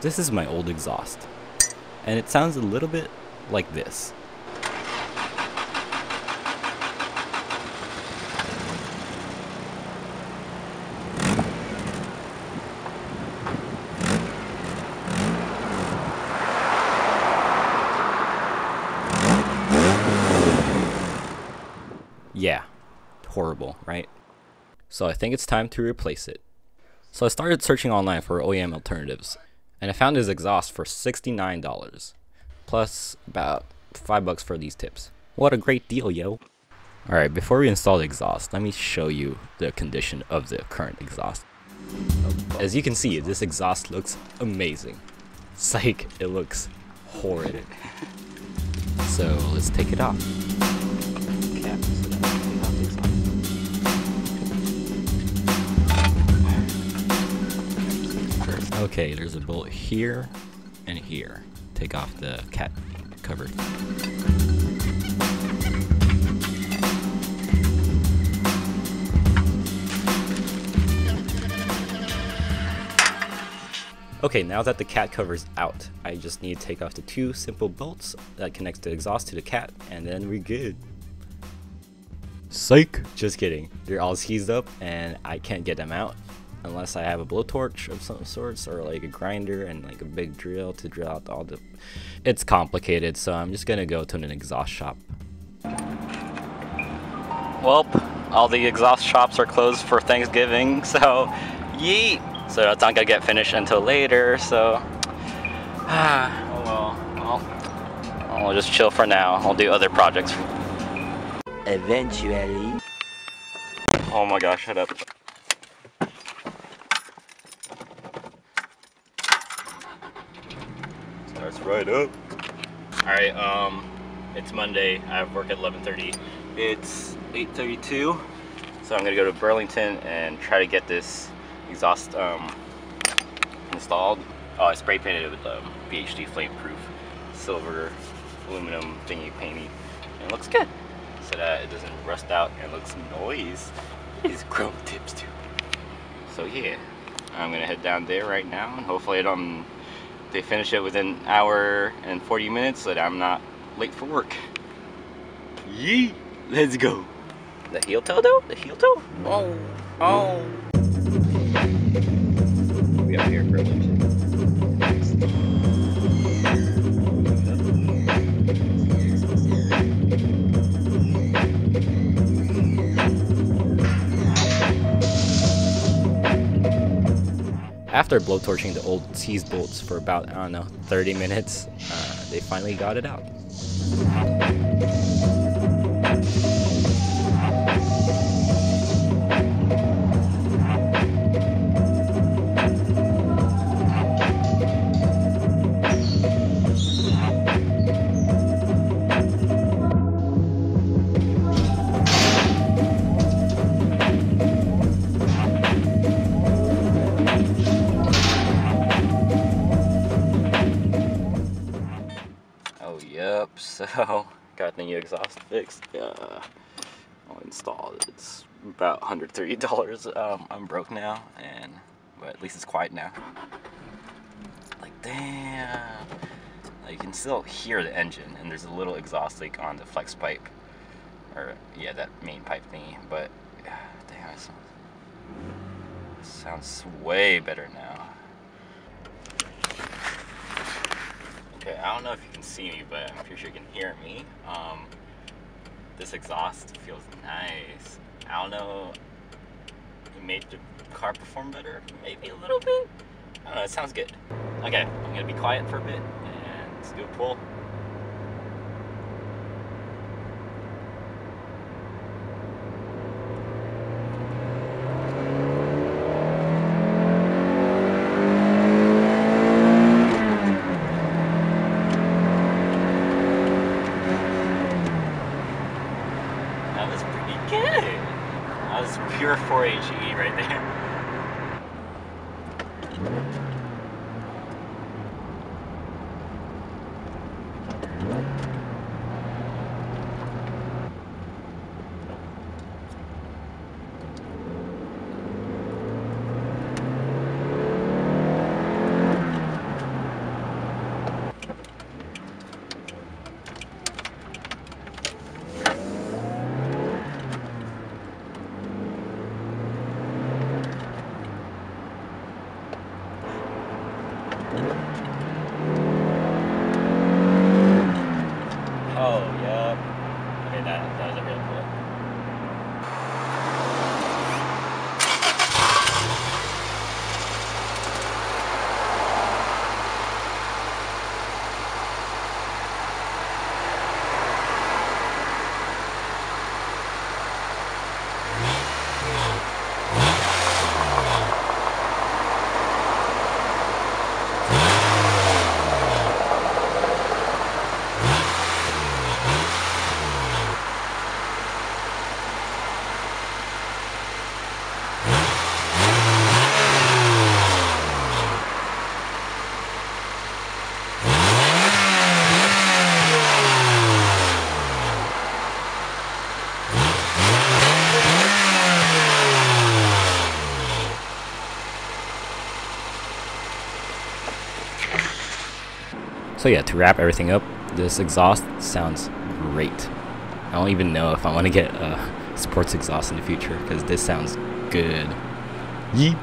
This is my old exhaust. And it sounds a little bit like this. Yeah, horrible, right? So I think it's time to replace it. So I started searching online for OEM alternatives, and I found this exhaust for $69, plus about 5 bucks for these tips. What a great deal, yo! Alright, before we install the exhaust, let me show you the condition of the current exhaust. As you can see, this exhaust looks amazing. Psych, it looks horrid. So let's take it off. Okay, there's a bolt here and here. Take off the cat cover. Okay, now that the cat cover's out, I just need to take off the two simple bolts that connects the exhaust to the cat, and then we're good. Psych! Just kidding. They're all seized up, and I can't get them out unless I have a blowtorch of some sorts or like a grinder and like a big drill to drill out all the it's complicated so I'm just gonna go to an exhaust shop. Well all the exhaust shops are closed for Thanksgiving so yeet. So that's not gonna get finished until later so ah oh well. Well I'll just chill for now. I'll do other projects. Eventually. Oh my gosh shut up starts right up. Alright, um, it's Monday. I have work at 11.30. It's 8.32, so I'm gonna go to Burlington and try to get this exhaust um, installed. Oh, I spray painted it with um, VHT flame proof silver aluminum thingy painty. And it looks good. So that it doesn't rust out and looks noise. These chrome tips too. So yeah, I'm gonna head down there right now and hopefully I don't they finish it within an hour and 40 minutes so that I'm not late for work. Yee! Let's go. The heel toe though? The heel toe? Oh, oh. We here privilege. After blowtorching the old seized bolts for about, I don't know, 30 minutes, uh, they finally got it out. so got the new exhaust fixed. Uh, I'll install it. It's about $130. Um, I'm broke now, and but at least it's quiet now. Like damn, like, you can still hear the engine, and there's a little exhaust leak on the flex pipe, or yeah, that main pipe thingy. But damn, it sounds, it sounds way better now. Okay, I don't know if you can see me, but I'm pretty sure you can hear me. Um, this exhaust feels nice. I don't know, it made the car perform better, maybe a little bit. I don't know, it sounds good. Okay, I'm gonna be quiet for a bit and let's do a pull. Pure 4AGE right there. So yeah, to wrap everything up, this exhaust sounds great. I don't even know if I want to get a sports exhaust in the future because this sounds good. Yeet.